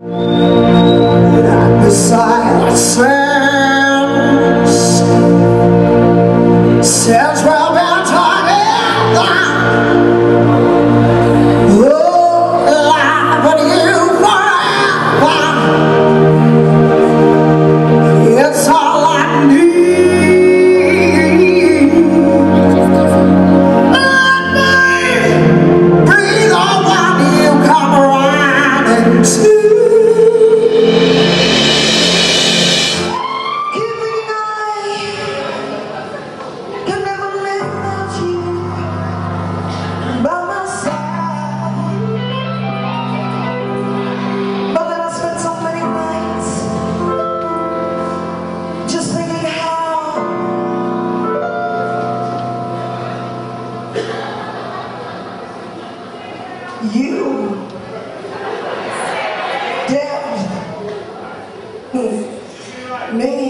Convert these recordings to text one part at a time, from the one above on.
Beside the many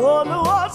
Oh, Wonder what's